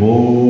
Whoa.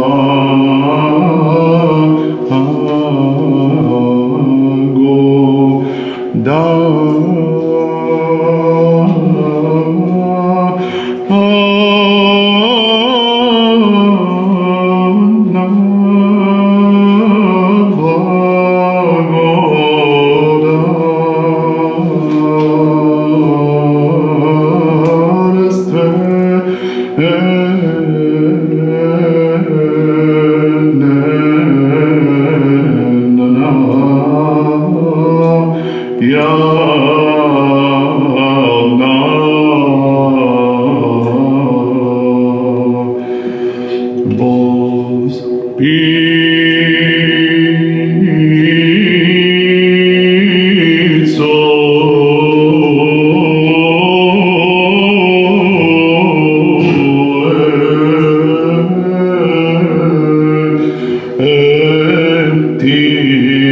Oh. Imo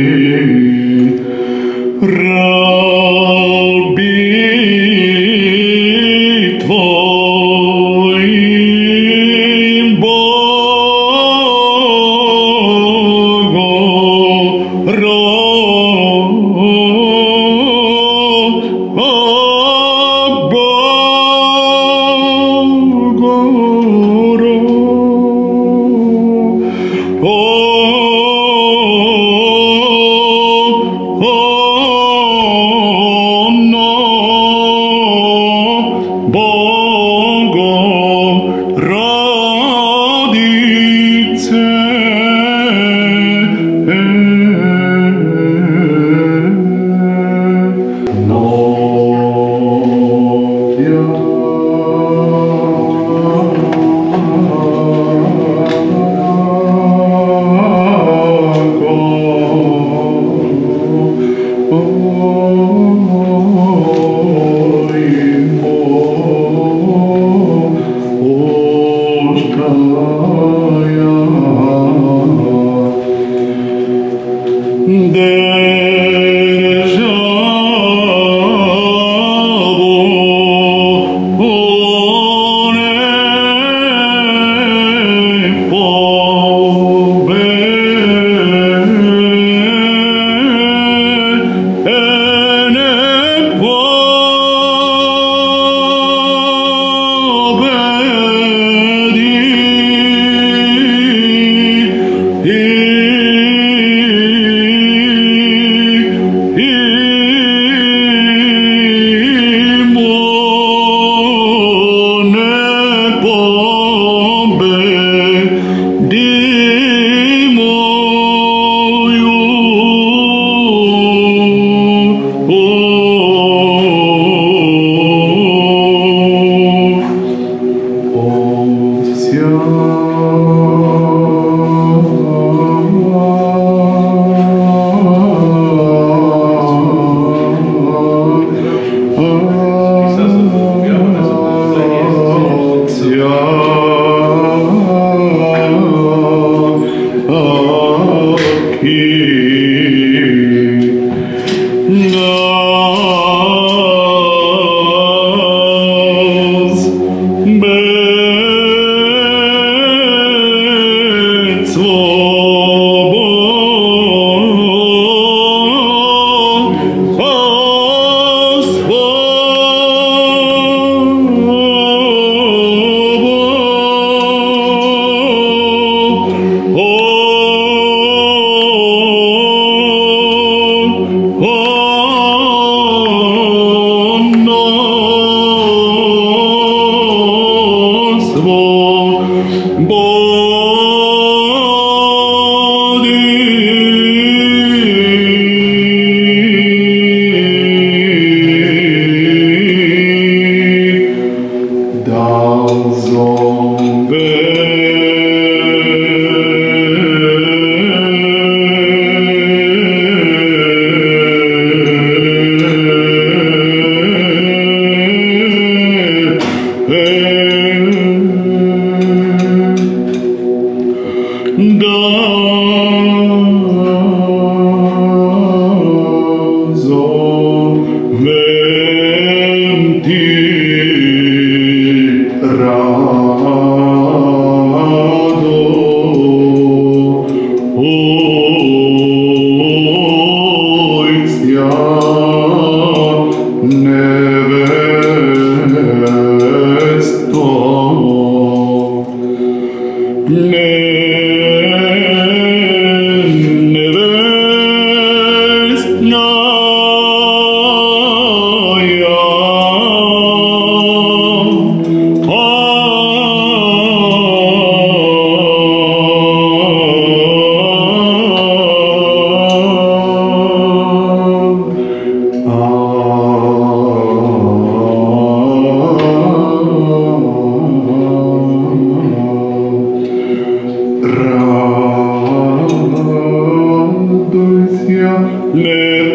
me. Bo God. Oh,